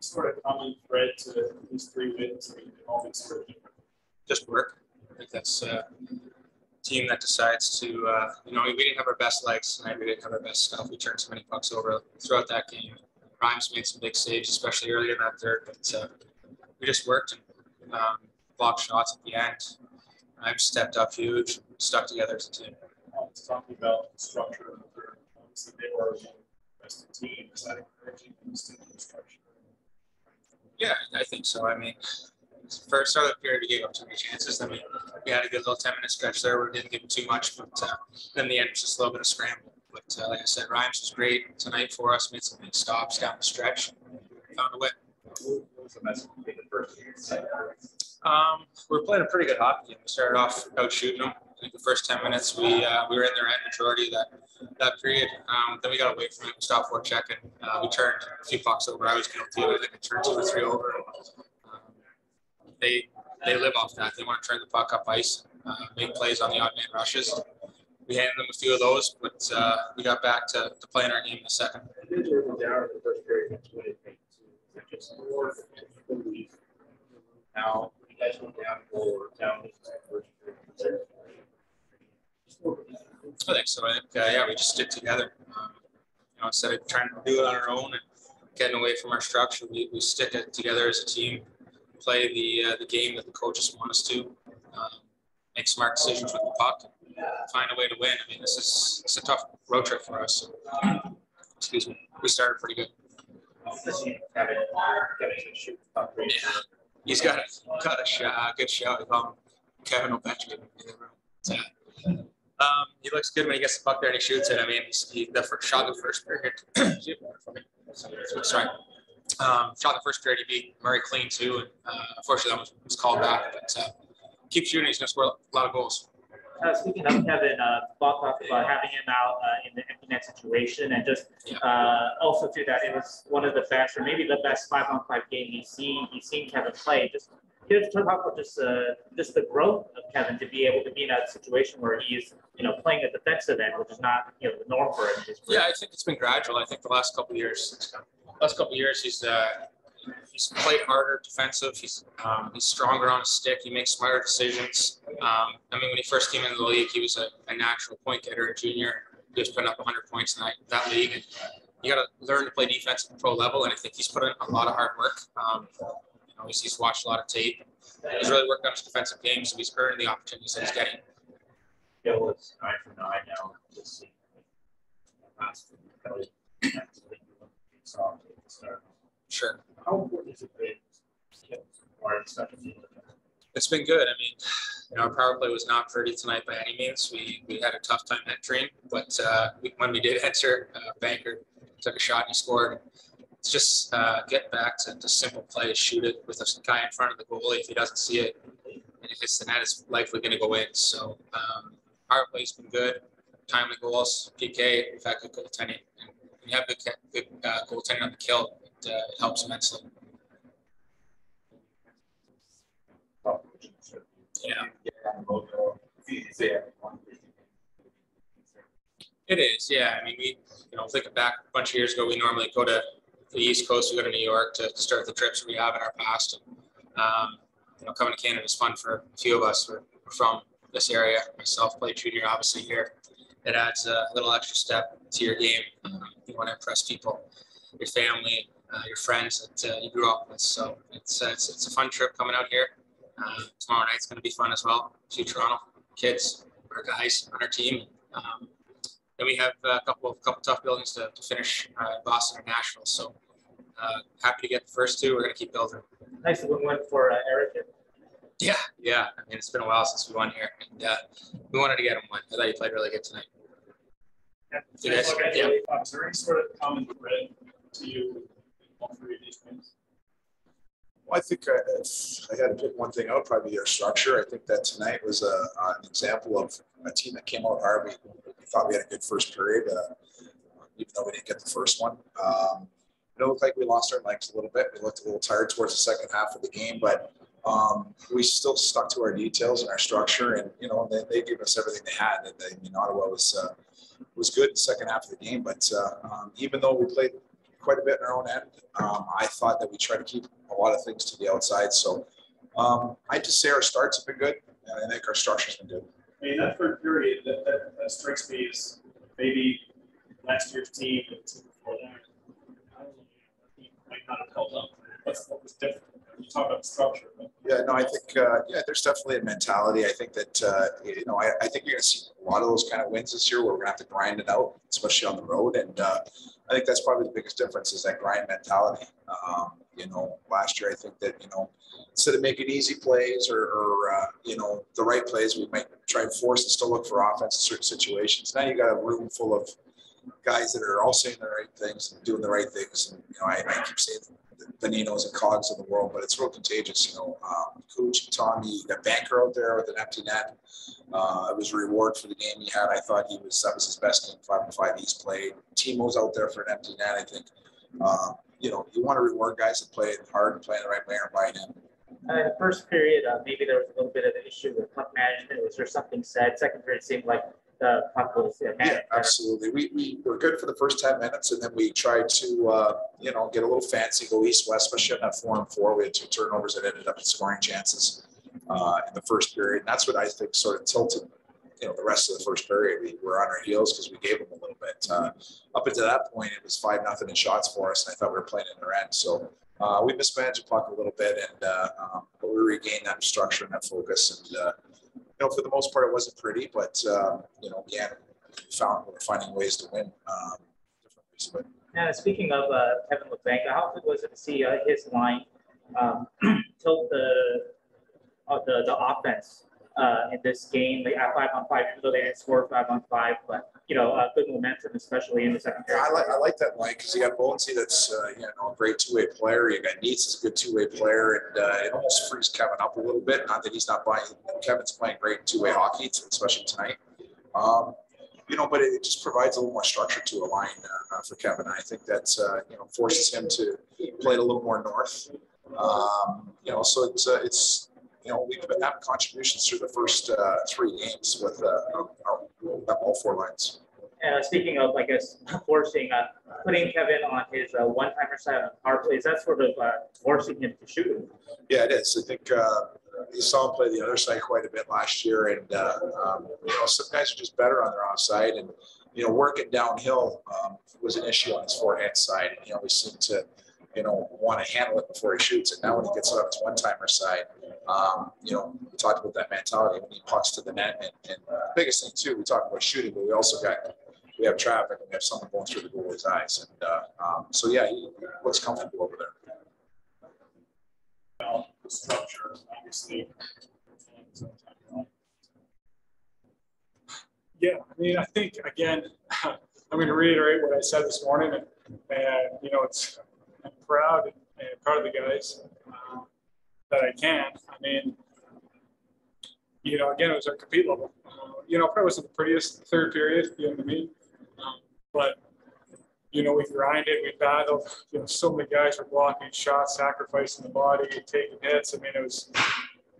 sort of common thread to these three wins? I mean, all been sort of different. just work. I think that's uh, a team that decides to, uh, you know, we didn't have our best legs tonight. We didn't have our best stuff. We turned so many pucks over throughout that game. Rhymes made some big saves, especially early in that third. But uh, we just worked and um, blocked shots at the end. Rhymes stepped up huge, stuck together as a team. Um, talking about the structure of the third, obviously they were the best team. Is that encouraging to the structure? Yeah, I think so. I mean, first start of the period, we gave up too many chances. I mean, we had a good little 10 minute stretch there where we didn't give them too much, but uh, then the end was just a little bit of scramble. But uh, like I said, Rhymes was great tonight for us, made some big stops down the stretch, found a way. What was the message in the first game? Um, we were playing a pretty good hockey game. We started off out shooting them. I think the first 10 minutes we uh, we were in the end majority of that that period. Um, then we got away from it. We stopped for checking. Uh, we turned a few pucks over. I was guilty of it. I think turned two or three over. Um, they they live off that. They want to turn the puck up ice, uh, make plays on the odd man rushes. We handed them a few of those, but uh, we got back to, to playing our game in the second. Now? You guys went down or down first period. Just more belief. I think so. I think uh, yeah, we just stick together. Um, you know, instead of trying to do it on our own and getting away from our structure, we, we stick it together as a team, play the uh, the game that the coaches want us to, um, make smart decisions with the puck, find a way to win. I mean, this is it's a tough road trip for us. Excuse me. We started pretty good. Great. He's got a got a shot, uh, good shot. Him Kevin Ovechkin. in the room. So, Um, he looks good when he gets the puck there and he shoots it. I mean, he's, he the first shot in the first period. Sorry. Um, shot the first period. He beat Murray clean too, and uh, unfortunately that was, was called back. But uh, keep shooting. He's gonna score a lot of goals. Uh, speaking of Kevin, uh, Bob talked about having him out uh, in the empty net situation, and just uh, also too that it was one of the best, or maybe the best five-on-five game he's seen. He's seen Kevin play. Just us talk about just uh, just the growth of Kevin to be able to be in that situation where he's you know playing a defensive end, which is not you know the norm for him. Yeah, I think it's been gradual. I think the last couple years, last couple years, he's uh, he's played harder defensive. He's um, he's stronger on his stick. He makes smarter decisions. Um, I mean, when he first came into the league, he was a, a natural point getter in junior. He was putting up 100 points in that, that league. And you got to learn to play defense at the pro level, and I think he's put in a lot of hard work. Um, know, he's, watched a lot of tape. He's really worked on his defensive game, so he's earned the opportunities that he's getting. Bill is nine for nine now this season. Last week, Kelly, absolutely soft at the start. Sure. How important is it that skills or second field? It's been good. I mean, you know, our power play was not pretty tonight by any means. We we had a tough time entering, but uh, when we did enter, uh, Banker took a shot and he scored. It's just uh, get back to, to simple play, shoot it with a guy in front of the goalie. If he doesn't see it and it hits the net, it's likely going to go in. So um, power play's been good. Timely goals, PK, we've had good goaltending. And when you have good, good uh, goaltending on the kill, it, uh, it helps immensely. Yeah. It is, yeah. I mean, we, you know, thinking back a bunch of years ago, we normally go to the East Coast, we go to New York to, to start the trips we have in our past. And, um, you know, coming to Canada is fun for a few of us. We're, we're from this area. Myself played junior, obviously here. It adds a little extra step to your game. Um, you want to impress people, your family, uh, your friends that uh, you grew up with. So it's, uh, it's it's a fun trip coming out here. Uh, tomorrow night's going to be fun as well. See Toronto kids, our guys on our team. Um, then we have a couple of couple tough buildings to, to finish uh, Boston and Nashville. So uh, happy to get the first two. We're going to keep building. Nice win win for uh, Eric. Yeah, yeah. I mean, it's been a while since we won here, and uh, we wanted to get him one. I thought he played really good tonight. You guys- Okay, yeah. Is there any sort of common thread to you in all three of these wins? Well, I think uh, if I had to pick one thing out, probably be our structure. I think that tonight was a, an example of a team that came out hard. We, we thought we had a good first period, uh, even though we didn't get the first one. Um, it looked like we lost our legs a little bit. We looked a little tired towards the second half of the game, but um, we still stuck to our details and our structure, and you know they, they gave us everything they had. And they, I mean, Ottawa was uh, was good in the second half of the game, but uh, um, even though we played quite a bit in our own end. Um, I thought that we tried to keep a lot of things to the outside. So um, I just say our starts have been good, and I think our structure's been good. I mean, that third period, that, that, that strikes me as maybe last year's team and the team before that. I don't know, the team Might not have held up. What's, what was different? You talk about structure, but Yeah, no, I think, uh, yeah, there's definitely a mentality. I think that, uh, you know, I, I think you're gonna see a lot of those kind of wins this year where we're gonna have to grind it out, especially on the road. And, uh, I think that's probably the biggest difference is that grind mentality. Um, you know, last year, I think that, you know, instead of making easy plays or, or, uh, you know, the right plays, we might try and force and still look for offense in certain situations. Now you got a room full of guys that are all saying the right things and doing the right things. And, you know, I, I keep saying the Ninos and Cogs of the world, but it's real contagious. You know, um, Tommy, the Banker out there with an empty net. Uh, it was a reward for the game he had. I thought he was that was his best game, five and five he's played. Timo's out there for an empty net. I think, um, you know, you want to reward guys that play hard and play the right way or buy in. Uh, the first period, uh, maybe there was a little bit of an issue with puck management. Was there something said? Second period seemed like the Yeah, absolutely. We, we were good for the first ten minutes and then we tried to, uh, you know, get a little fancy, go east-west, especially on that four and four. We had two turnovers that ended up in scoring chances, uh, in the first period. And that's what I think sort of tilted, you know, the rest of the first period. We were on our heels because we gave them a little bit. Uh, up until that point, it was five, nothing in shots for us. And I thought we were playing in their end. So, uh, we mismanaged the puck a little bit and, uh, um, but we regained that structure and that focus and, uh, know, for the most part, it wasn't pretty, but, um, you know, again, we found, we're finding ways to win, um, different ways, but Now, speaking of uh, Kevin Labanc, how good was it to see uh, his line um, tilt the uh, the the offense uh, in this game? Like at five on five, even though they didn't score five on five, but you know, uh, good momentum, especially in the second Yeah. I like, I like that line because you got Bonesy that's, uh, you know, a great two-way player. You got Neitz is a good two-way player and, uh, it almost frees Kevin up a little bit. Not that he's not buying, Kevin's playing great two-way hockey, especially tonight. Um, you know, but it just provides a little more structure to a line, uh, uh, for Kevin. I think that, uh, you know, forces him to play it a little more north. Um, you know, so it's, uh, it's, you know, we've been having contributions through the first, uh, three games with, uh, our, all four lines. And uh, speaking of, I guess, forcing, uh, putting Kevin on his uh, one-timer side on power plays, that's sort of uh, forcing him to shoot. Yeah, it is. I think uh, you saw him play the other side quite a bit last year, and uh, um, you know some guys are just better on their offside, and you know working downhill um, was an issue on his forehand side, and he always seemed to you know want to handle it before he shoots, and now when he gets it up his one timer side, um, you know we talked about that mentality when he pucks to the net, and, and uh, the biggest thing too, we talked about shooting, but we also got we have traffic, and we have someone going through the goalie's eyes, and uh, um, so yeah, he looks comfortable over there. structure, obviously. Yeah, I mean, I think, again, I'm going to reiterate what I said this morning, and, and you know, it's, proud and, and proud of the guys uh, that I can. I mean, you know, again, it was our compete level. Uh, you know, probably wasn't the prettiest third period, you know what I mean? Um, but, you know, we grinded, we battled, you know, so many guys were blocking shots, sacrificing the body, taking hits. I mean, it was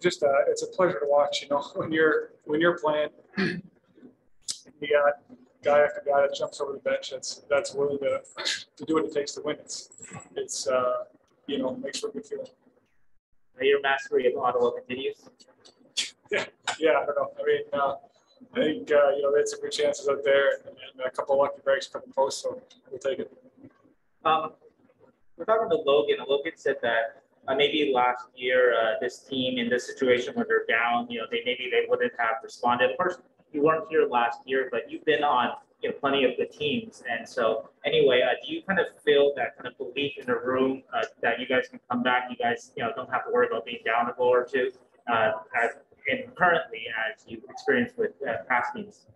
just, a, it's a pleasure to watch, you know, when you're, when you're playing, you got guy after guy that jumps over the bench that's that's willing to to do what it takes to win. It's it's uh, you know makes for a good feeling. Your mastery of Ottawa continues. Yeah, I don't know. I mean, uh, I think uh, you know they had some good chances out there and, and a couple of lucky breaks from the post, so we'll take it. Um, we're talking to Logan. Logan said that uh, maybe last year uh, this team in this situation where they're down, you know, they maybe they wouldn't have responded. Of course, you weren't here last year, but you've been on you know plenty of the teams, and so anyway, uh, do you kind of feel that kind of belief in the room uh, that you guys can come back? You guys, you know, don't have to worry about being down a goal or two, uh, as in currently as you experienced with uh, past teams.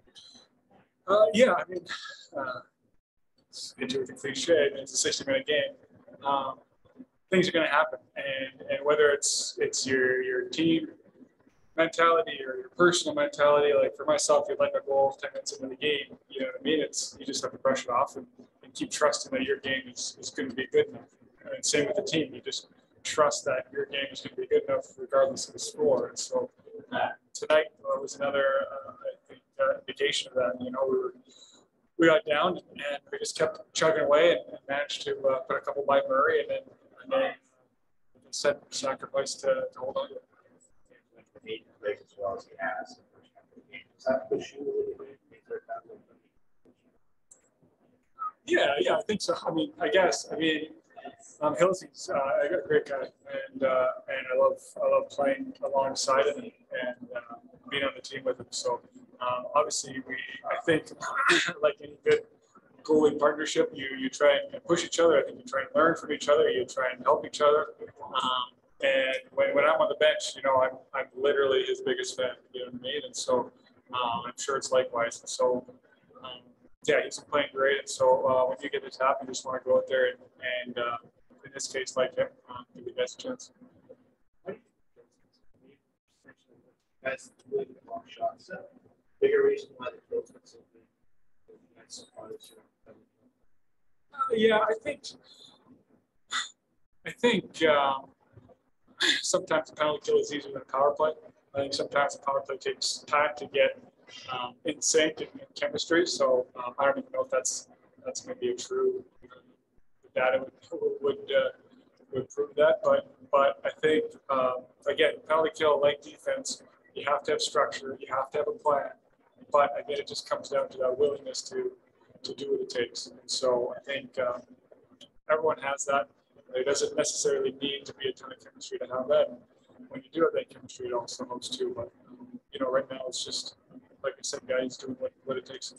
Uh, yeah, I mean, uh, it's the cliche. It's a 60 minute game. Um, things are going to happen, and and whether it's it's your your team mentality or your personal mentality, like for myself, you let a goal 10 minutes into the game. You know what I mean? It's you just have to brush it off and, and keep trusting that your game is, is going to be good enough. And same with the team. You just trust that your game is going to be good enough regardless of the score. And so uh, tonight uh, was another uh, think, uh, indication of that. You know, we were we got down and we just kept chugging away and managed to uh, put a couple by Murray and then, and then set sacrifice to, to hold on to it. Plays as well as he has. Does that push you a little bit? Yeah, yeah, I think so. I mean, I guess, I mean, um, Hillsy's, uh, a great guy and, uh, and I love, I love playing alongside him and, and, uh, being on the team with him. So, um, obviously we, I think, like any good goalie partnership, you, you try and push each other. I think you try and learn from each other. You try and help each other. Um, and when, when I'm on the bench, you know, I'm, I'm literally his biggest fan, you know what I mean? And so, um, I'm sure it's likewise. And so, um, yeah, he's playing great. And so uh, when you get the tap, you just want to go out there and, and uh, in this case, like him, um, give the a chance. That's really long shot. So bigger reason why the Bills have so so hard to- Uh, yeah, I think, I think um, sometimes the penalty kill is easier than a power play. I think sometimes the power play takes time to get um, in sync and in chemistry. So um, I don't even know if that's that's maybe a true data would would uh, would prove that. But but I think um, again, penalty kill like defense, you have to have structure, you have to have a plan. But again, it just comes down to that willingness to to do what it takes. And so I think um, everyone has that. It doesn't necessarily need to be a ton of chemistry to have that. When you do have that chemistry, it also helps too. But you know, right now it's just like I said, guys doing what, what it takes.